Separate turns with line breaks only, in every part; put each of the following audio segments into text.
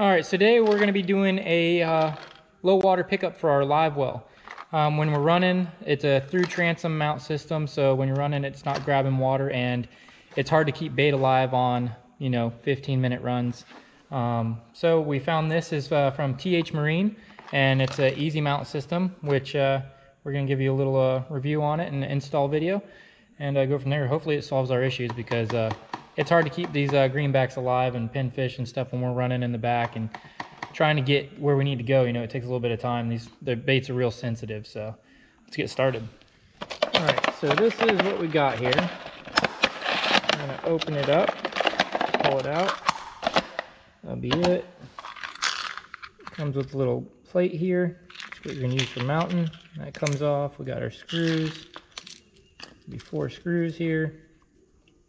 All right, today we're gonna be doing a uh, low water pickup for our live well. Um, when we're running, it's a through transom mount system, so when you're running, it's not grabbing water and it's hard to keep bait alive on, you know, 15 minute runs. Um, so we found this is uh, from TH Marine and it's an easy mount system, which uh, we're gonna give you a little uh, review on it and install video and uh, go from there. Hopefully it solves our issues because uh, it's hard to keep these uh, greenbacks alive and pinfish and stuff when we're running in the back and trying to get where we need to go. You know, it takes a little bit of time. These the baits are real sensitive, so let's get started. All right, so this is what we got here. I'm gonna open it up, pull it out. That'll be it. Comes with a little plate here. That's what you're gonna use for mounting. That comes off. We got our screws. Be four screws here.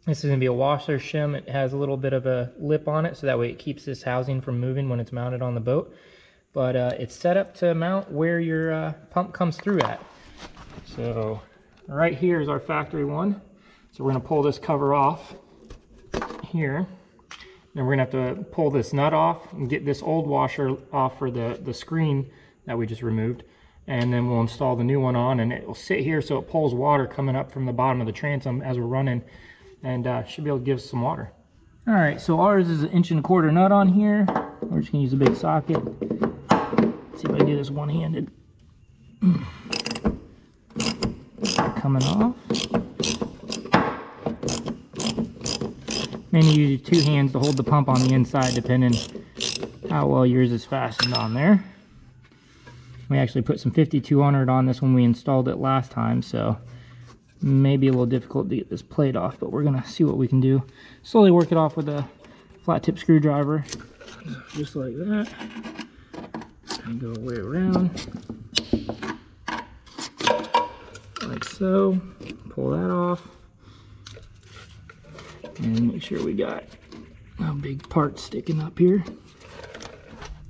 This is going to be a washer shim. It has a little bit of a lip on it, so that way it keeps this housing from moving when it's mounted on the boat. But uh, it's set up to mount where your uh, pump comes through at. So right here is our factory one. So we're going to pull this cover off here. Then we're going to have to pull this nut off and get this old washer off for the, the screen that we just removed. And then we'll install the new one on and it will sit here so it pulls water coming up from the bottom of the transom as we're running and uh, should be able to give us some water. All right, so ours is an inch and a quarter nut on here. We're just gonna use a big socket. Let's see if I can do this one-handed. Coming off. You use two hands to hold the pump on the inside, depending how well yours is fastened on there. We actually put some 5200 on this when we installed it last time, so maybe a little difficult to get this plate off, but we're gonna see what we can do. Slowly work it off with a flat tip screwdriver, just like that. And go way around, like so. Pull that off, and make sure we got a big part sticking up here.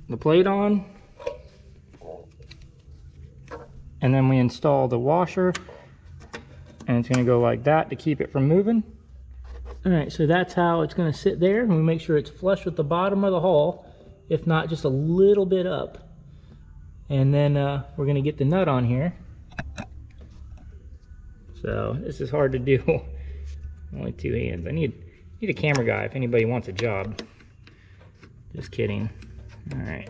The plate on, and then we install the washer and it's going to go like that to keep it from moving. All right, so that's how it's going to sit there. And we make sure it's flush with the bottom of the hull, if not just a little bit up. And then uh, we're going to get the nut on here. So this is hard to do. Only two hands. I need need a camera guy if anybody wants a job. Just kidding. All right,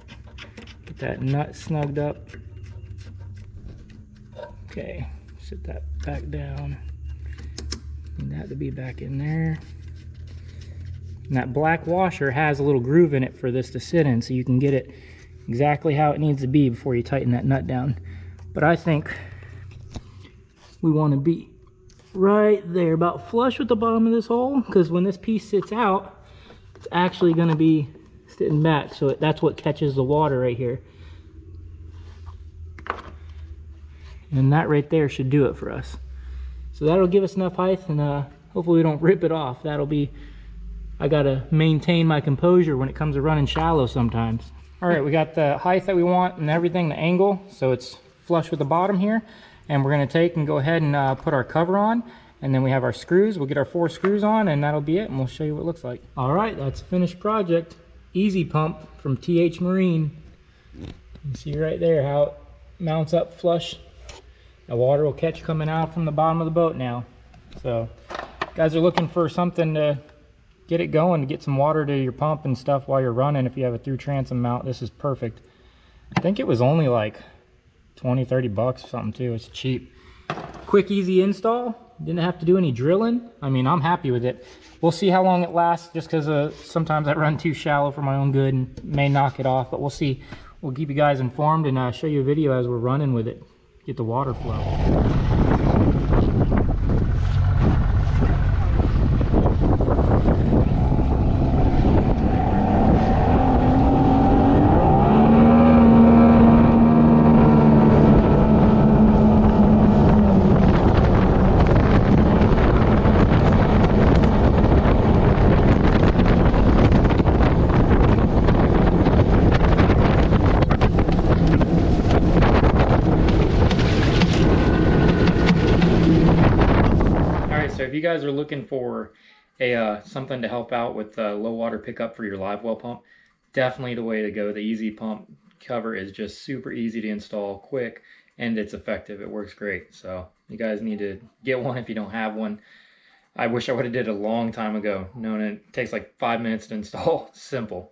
get that nut snugged up. Okay sit that back down. Need that to be back in there. And that black washer has a little groove in it for this to sit in so you can get it exactly how it needs to be before you tighten that nut down. But I think we want to be right there, about flush with the bottom of this hole, because when this piece sits out, it's actually going to be sitting back. So that's what catches the water right here. And that right there should do it for us. So that'll give us enough height and uh, hopefully we don't rip it off. That'll be, I gotta maintain my composure when it comes to running shallow sometimes. All right, we got the height that we want and everything, the angle, so it's flush with the bottom here. And we're gonna take and go ahead and uh, put our cover on. And then we have our screws. We'll get our four screws on and that'll be it. And we'll show you what it looks like. All right, that's a finished project. EZ Pump from TH Marine. You see right there how it mounts up flush the water will catch coming out from the bottom of the boat now. So guys are looking for something to get it going, to get some water to your pump and stuff while you're running. If you have a through transom mount, this is perfect. I think it was only like 20, 30 bucks or something too. It's cheap. Quick, easy install. Didn't have to do any drilling. I mean, I'm happy with it. We'll see how long it lasts just because uh, sometimes I run too shallow for my own good and may knock it off, but we'll see. We'll keep you guys informed and uh, show you a video as we're running with it get the water flow. so if you guys are looking for a uh, something to help out with uh, low water pickup for your live well pump, definitely the way to go. The EZ Pump cover is just super easy to install, quick, and it's effective. It works great. So you guys need to get one if you don't have one. I wish I would have did a long time ago, knowing it takes like five minutes to install. Simple.